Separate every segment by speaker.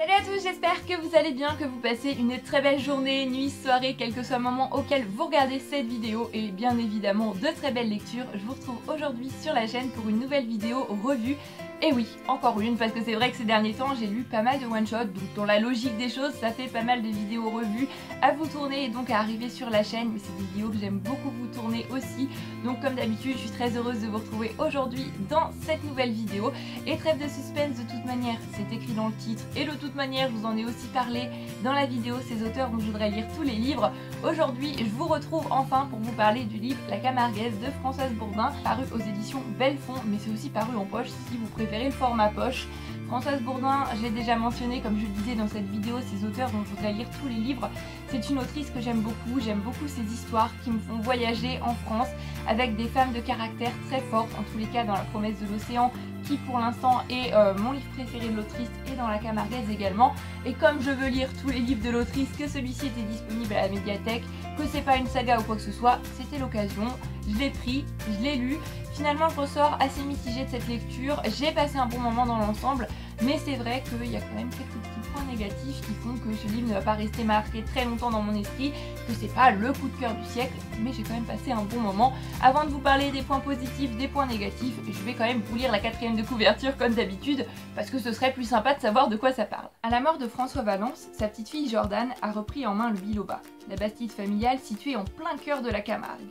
Speaker 1: Pero à tous, j'espère que vous allez bien, que vous passez une très belle journée, nuit, soirée, quel que soit le moment auquel vous regardez cette vidéo. Et bien évidemment de très belles lectures. Je vous retrouve aujourd'hui sur la chaîne pour une nouvelle vidéo revue. Et oui, encore une, parce que c'est vrai que ces derniers temps j'ai lu pas mal de one-shot, donc dans la logique des choses, ça fait pas mal de vidéos revues à vous tourner et donc à arriver sur la chaîne, mais c'est des vidéos que j'aime beaucoup vous tourner aussi, donc comme d'habitude je suis très heureuse de vous retrouver aujourd'hui dans cette nouvelle vidéo. Et trêve de suspense de toute manière, c'est écrit dans le titre, et de toute manière je vous en ai aussi parlé dans la vidéo, ces auteurs dont je voudrais lire tous les livres. Aujourd'hui je vous retrouve enfin pour vous parler du livre La Camarguaise de Françoise Bourdin, paru aux éditions Bellefond, mais c'est aussi paru en poche si vous préférez le format poche. Françoise Bourdin, j'ai déjà mentionné, comme je le disais dans cette vidéo, ces auteurs dont je voudrais lire tous les livres. C'est une autrice que j'aime beaucoup, j'aime beaucoup ses histoires qui me font voyager en France avec des femmes de caractère très fortes, en tous les cas dans La promesse de l'océan, qui pour l'instant est euh, mon livre préféré de l'autrice et dans La Camarguaise également. Et comme je veux lire tous les livres de l'autrice, que celui-ci était disponible à la médiathèque, que c'est pas une saga ou quoi que ce soit, c'était l'occasion. Je l'ai pris, je l'ai lu, Finalement, je ressors assez mitigée de cette lecture. J'ai passé un bon moment dans l'ensemble, mais c'est vrai qu'il y a quand même quelques petits points négatifs qui font que ce livre ne va pas rester marqué très longtemps dans mon esprit, que c'est pas le coup de cœur du siècle, mais j'ai quand même passé un bon moment. Avant de vous parler des points positifs, des points négatifs, je vais quand même vous lire la quatrième de couverture comme d'habitude, parce que ce serait plus sympa de savoir de quoi ça parle. À la mort de François Valence, sa petite fille Jordan a repris en main le biloba, la bastide familiale située en plein cœur de la Camargue.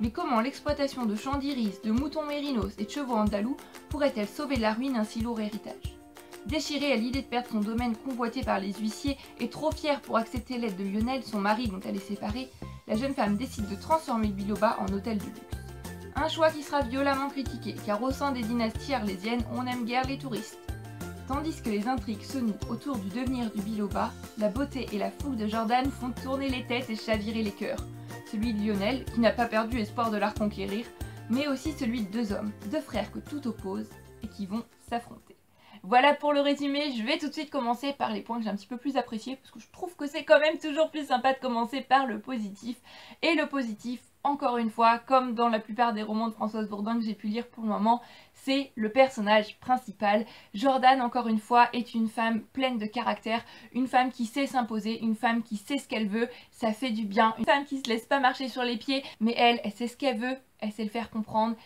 Speaker 1: Mais comment l'exploitation de champs d'iris, de moutons mérinos et de chevaux andalous pourrait-elle sauver la ruine un si lourd héritage? Déchirée à l'idée de perdre son domaine convoité par les huissiers et trop fière pour accepter l'aide de Lionel, son mari dont elle est séparée, la jeune femme décide de transformer biloba en hôtel de luxe. Un choix qui sera violemment critiqué, car au sein des dynasties arlésiennes, on n'aime guère les touristes. Tandis que les intrigues se nouent autour du devenir du biloba, la beauté et la fougue de Jordan font tourner les têtes et chavirer les cœurs celui de Lionel, qui n'a pas perdu espoir de la reconquérir, mais aussi celui de deux hommes, deux frères que tout oppose et qui vont s'affronter. Voilà pour le résumé, je vais tout de suite commencer par les points que j'ai un petit peu plus appréciés, parce que je trouve que c'est quand même toujours plus sympa de commencer par le positif. Et le positif, encore une fois, comme dans la plupart des romans de Françoise Bourdin que j'ai pu lire pour le moment, c'est le personnage principal. Jordan, encore une fois, est une femme pleine de caractère, une femme qui sait s'imposer, une femme qui sait ce qu'elle veut, ça fait du bien, une femme qui se laisse pas marcher sur les pieds, mais elle, elle sait ce qu'elle veut, elle sait le faire comprendre.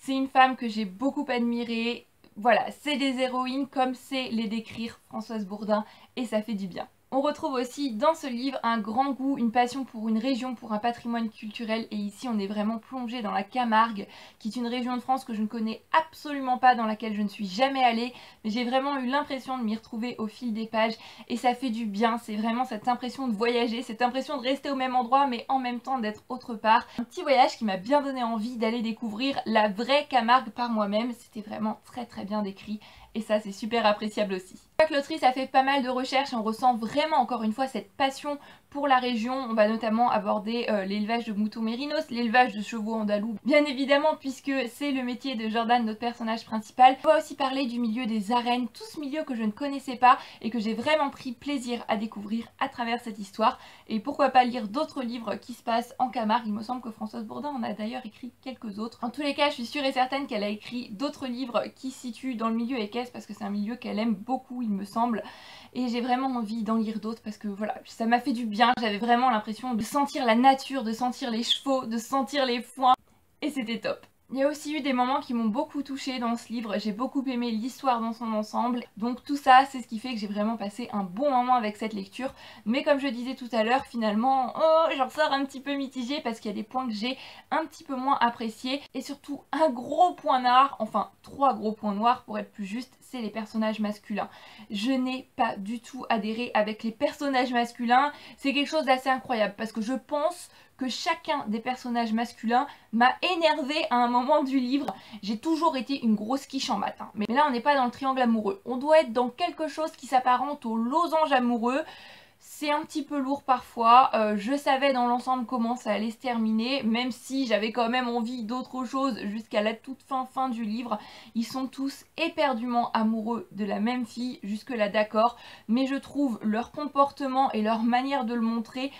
Speaker 1: C'est une femme que j'ai beaucoup admirée, voilà, c'est des héroïnes comme c'est les décrire Françoise Bourdin et ça fait du bien. On retrouve aussi dans ce livre un grand goût, une passion pour une région, pour un patrimoine culturel. Et ici on est vraiment plongé dans la Camargue qui est une région de France que je ne connais absolument pas, dans laquelle je ne suis jamais allée. Mais j'ai vraiment eu l'impression de m'y retrouver au fil des pages. Et ça fait du bien, c'est vraiment cette impression de voyager, cette impression de rester au même endroit mais en même temps d'être autre part. Un petit voyage qui m'a bien donné envie d'aller découvrir la vraie Camargue par moi-même, c'était vraiment très très bien décrit et ça c'est super appréciable aussi. Que l'autrice a fait pas mal de recherches et on ressent vraiment encore une fois cette passion pour la région. On va notamment aborder euh, l'élevage de moutons mérinos, l'élevage de chevaux andalous, bien évidemment puisque c'est le métier de Jordan, notre personnage principal. On va aussi parler du milieu des arènes, tout ce milieu que je ne connaissais pas et que j'ai vraiment pris plaisir à découvrir à travers cette histoire. Et pourquoi pas lire d'autres livres qui se passent en Camargue, il me semble que Françoise Bourdin en a d'ailleurs écrit quelques autres. En tous les cas, je suis sûre et certaine qu'elle a écrit d'autres livres qui se situent dans le milieu parce que c'est un milieu qu'elle aime beaucoup il me semble. Et j'ai vraiment envie d'en lire d'autres parce que voilà, ça m'a fait du bien, j'avais vraiment l'impression de sentir la nature, de sentir les chevaux, de sentir les foins. Et c'était top. Il y a aussi eu des moments qui m'ont beaucoup touché dans ce livre, j'ai beaucoup aimé l'histoire dans son ensemble, donc tout ça c'est ce qui fait que j'ai vraiment passé un bon moment avec cette lecture, mais comme je disais tout à l'heure, finalement, oh, j'en ressors un petit peu mitigée parce qu'il y a des points que j'ai un petit peu moins appréciés, et surtout un gros point noir, enfin trois gros points noirs pour être plus juste, les personnages masculins. Je n'ai pas du tout adhéré avec les personnages masculins, c'est quelque chose d'assez incroyable parce que je pense que chacun des personnages masculins m'a énervé à un moment du livre. J'ai toujours été une grosse quiche en matin. Mais là, on n'est pas dans le triangle amoureux. On doit être dans quelque chose qui s'apparente au losange amoureux. C'est un petit peu lourd parfois, euh, je savais dans l'ensemble comment ça allait se terminer, même si j'avais quand même envie d'autre chose jusqu'à la toute fin fin du livre. Ils sont tous éperdument amoureux de la même fille, jusque là d'accord, mais je trouve leur comportement et leur manière de le montrer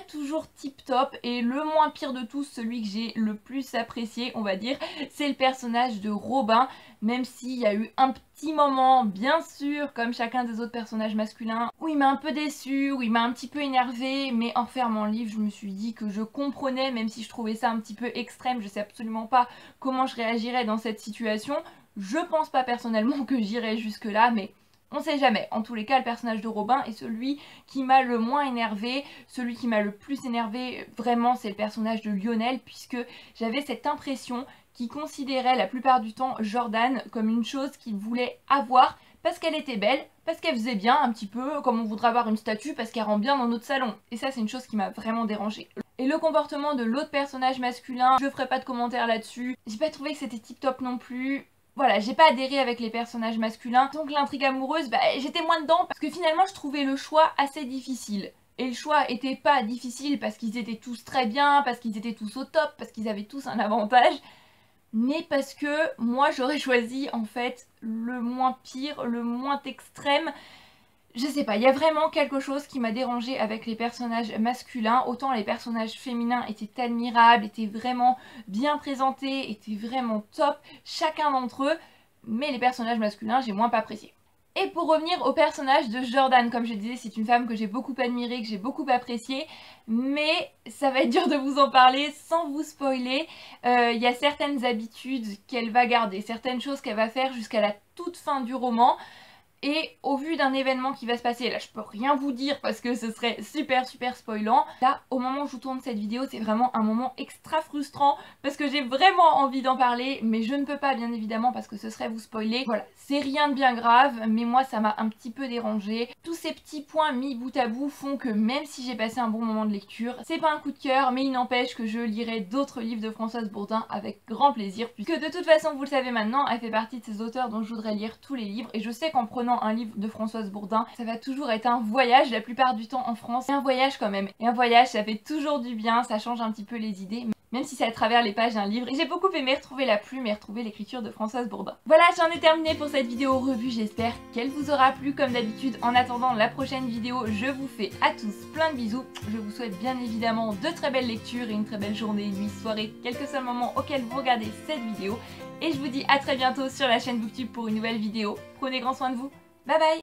Speaker 1: toujours tip top et le moins pire de tous, celui que j'ai le plus apprécié, on va dire, c'est le personnage de Robin, même s'il y a eu un petit moment, bien sûr, comme chacun des autres personnages masculins, où il m'a un peu déçu, où il m'a un petit peu énervé, mais en fermant le livre, je me suis dit que je comprenais, même si je trouvais ça un petit peu extrême, je sais absolument pas comment je réagirais dans cette situation. Je pense pas personnellement que j'irai jusque là, mais on sait jamais. En tous les cas, le personnage de Robin est celui qui m'a le moins énervé. Celui qui m'a le plus énervé, vraiment, c'est le personnage de Lionel, puisque j'avais cette impression qu'il considérait la plupart du temps Jordan comme une chose qu'il voulait avoir parce qu'elle était belle, parce qu'elle faisait bien, un petit peu comme on voudrait avoir une statue parce qu'elle rend bien dans notre salon. Et ça, c'est une chose qui m'a vraiment dérangée. Et le comportement de l'autre personnage masculin, je ferai pas de commentaires là-dessus. J'ai pas trouvé que c'était tip top non plus voilà, j'ai pas adhéré avec les personnages masculins. Donc l'intrigue amoureuse, bah, j'étais moins dedans parce que finalement je trouvais le choix assez difficile. Et le choix était pas difficile parce qu'ils étaient tous très bien, parce qu'ils étaient tous au top, parce qu'ils avaient tous un avantage, mais parce que moi j'aurais choisi en fait le moins pire, le moins extrême, je sais pas, il y a vraiment quelque chose qui m'a dérangé avec les personnages masculins. Autant les personnages féminins étaient admirables, étaient vraiment bien présentés, étaient vraiment top, chacun d'entre eux. Mais les personnages masculins, j'ai moins pas apprécié. Et pour revenir au personnage de Jordan, comme je disais, c'est une femme que j'ai beaucoup admirée, que j'ai beaucoup appréciée, mais ça va être dur de vous en parler sans vous spoiler. Euh, il y a certaines habitudes qu'elle va garder, certaines choses qu'elle va faire jusqu'à la toute fin du roman. Et au vu d'un événement qui va se passer, là je peux rien vous dire parce que ce serait super super spoilant. Là, au moment où je vous tourne cette vidéo, c'est vraiment un moment extra frustrant parce que j'ai vraiment envie d'en parler, mais je ne peux pas bien évidemment parce que ce serait vous spoiler. Voilà, c'est rien de bien grave, mais moi ça m'a un petit peu dérangé. Tous ces petits points mis bout à bout font que même si j'ai passé un bon moment de lecture, c'est pas un coup de cœur, mais il n'empêche que je lirai d'autres livres de Françoise Bourdin avec grand plaisir, puisque de toute façon, vous le savez maintenant, elle fait partie de ces auteurs dont je voudrais lire tous les livres, et je sais qu'en prenant un livre de Françoise Bourdin, ça va toujours être un voyage la plupart du temps en France. Un voyage quand même. Et un voyage, ça fait toujours du bien, ça change un petit peu les idées même si c'est à travers les pages d'un livre. Et j'ai beaucoup aimé retrouver la plume et retrouver l'écriture de Françoise Bourdin. Voilà, j'en ai terminé pour cette vidéo revue, j'espère qu'elle vous aura plu comme d'habitude. En attendant la prochaine vidéo, je vous fais à tous plein de bisous. Je vous souhaite bien évidemment de très belles lectures et une très belle journée, nuit, soirée, quel que soit le moment auquel vous regardez cette vidéo. Et je vous dis à très bientôt sur la chaîne Booktube pour une nouvelle vidéo. Prenez grand soin de vous. Bye bye